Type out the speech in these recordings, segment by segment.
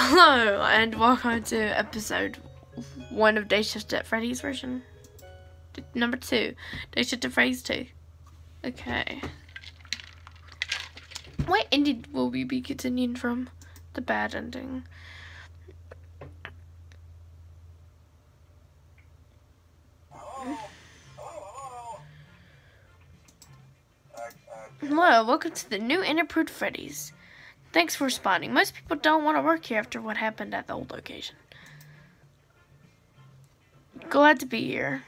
Hello, and welcome to episode one of Day Shift at Freddy's version. Number two, Day Shift at Freddy's 2. Okay. What ending will we be continuing from? The bad ending. Hello, welcome to the new and improved Freddy's. Thanks for responding. Most people don't want to work here after what happened at the old location. Glad to be here.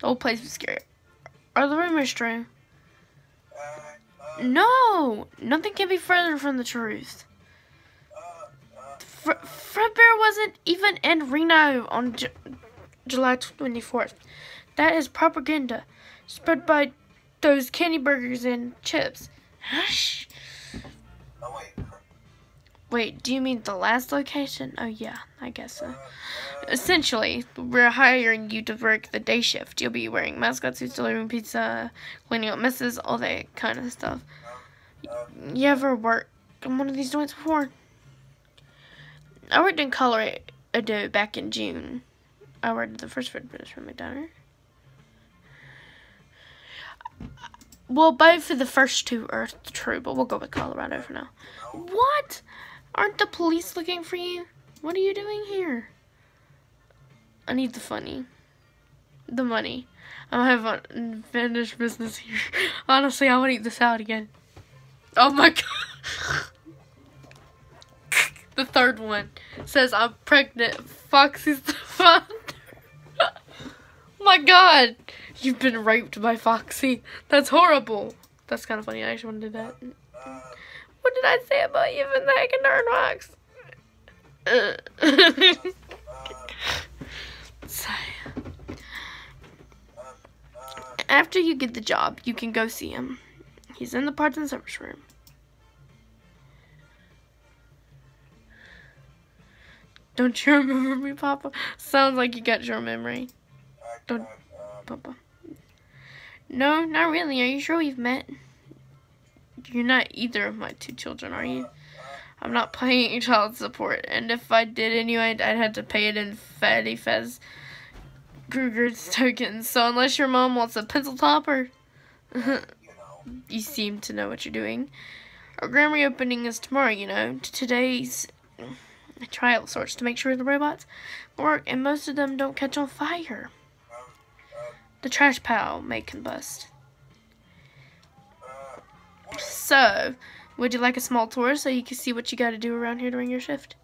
The old place was scary. Are the rumors true? No! Nothing can be further from the truth. Fr- Fredbear wasn't even in Reno on J- July 24th. That is propaganda spread by those candy burgers and chips. Hush. Wait, do you mean the last location? Oh, yeah, I guess so. Essentially, we're hiring you to work the day shift. You'll be wearing mascot suits, delivering pizza, cleaning up messes, all that kind of stuff. You ever worked in one of these joints before? I worked in Colorado back in June. I worked at the first food from McDonald's. Well, both of the first two are true, but we'll go with Colorado for now. What? Aren't the police looking for you? What are you doing here? I need the funny. The money. I have unfinished business here. Honestly, I want to eat this out again. Oh my god. the third one says I'm pregnant. Foxy's the father. my god. You've been raped by Foxy. That's horrible. That's kind of funny. I actually want to do that. What did I say about you in the and Fox? so, after you get the job, you can go see him. He's in the parts and service room. Don't you remember me, Papa? Sounds like you got your memory. Don't, Papa. No, not really. Are you sure we've met? You're not either of my two children, are you? I'm not paying child support, and if I did anyway, I'd have to pay it in Fatty Fez Kruger's tokens. So unless your mom wants a pencil topper, you seem to know what you're doing. Our grand reopening is tomorrow, you know. Today's trial sorts to make sure the robots work, and most of them don't catch on fire. The trash pile may combust. So, would you like a small tour so you can see what you got to do around here during your shift?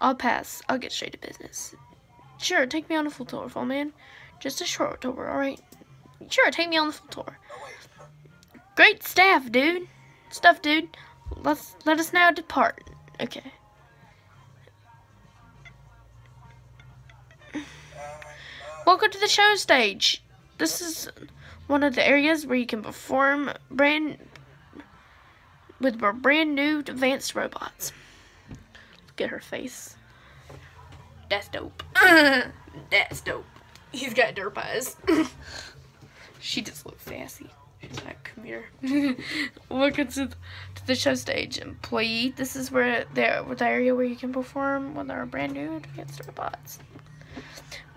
I'll pass. I'll get straight to business. Sure, take me on a full tour, full man. Just a short tour, alright? Sure, take me on the full tour. Great staff, dude. Stuff, dude. Let's let us now depart. Okay. Welcome to the show stage. This is one of the areas where you can perform brand with brand new advanced robots. Look at her face. That's dope. That's dope. He's got derp eyes. she just looks sassy. She's like, come here. Welcome to, to the show stage, employee. This is where the, the area where you can perform with our brand new advanced robots.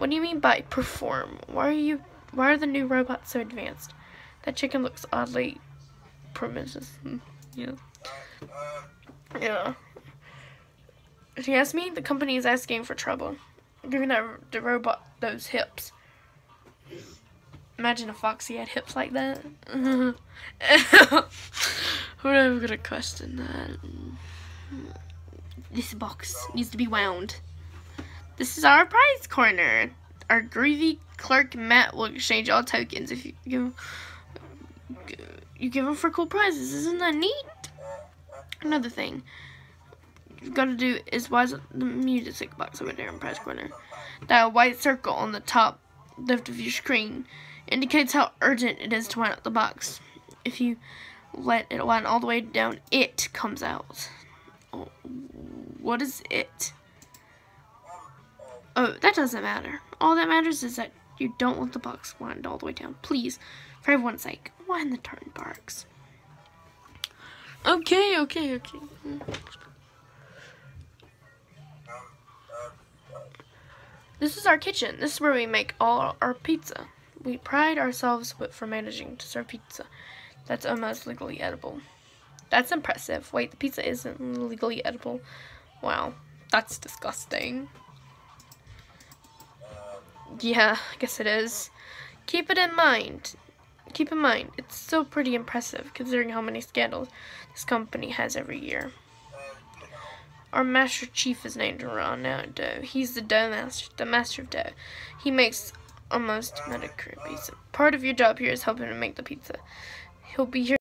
What do you mean by perform? Why are you why are the new robots so advanced? That chicken looks oddly promiscuous. Hmm, Yeah. Yeah. If you ask me, the company is asking for trouble. Giving that the robot those hips. Imagine if Foxy had hips like that. We're never gonna question that. This box needs to be wound. This is our prize corner. Our groovy clerk Matt will exchange all tokens if you give you give them for cool prizes. Isn't that neat? Another thing you've got to do is wise the music box over there in prize corner. That white circle on the top left of your screen indicates how urgent it is to wind up the box. If you let it wind all the way down, it comes out. Oh, What is it? Oh, that doesn't matter. All that matters is that you don't let the box wind all the way down. Please, for everyone's sake, wind the turn barks. Okay, okay, okay. This is our kitchen. This is where we make all our pizza. We pride ourselves for managing to serve pizza. That's almost legally edible. That's impressive. Wait, the pizza isn't legally edible. Wow, that's disgusting. Yeah, I guess it is. Keep it in mind. Keep in mind, it's still pretty impressive considering how many scandals this company has every year. Our Master Chief is named Ron. Now, Dough. He's the dough master, the master of dough. He makes almost mediocre pizza. Part of your job here is helping to make the pizza. He'll be here.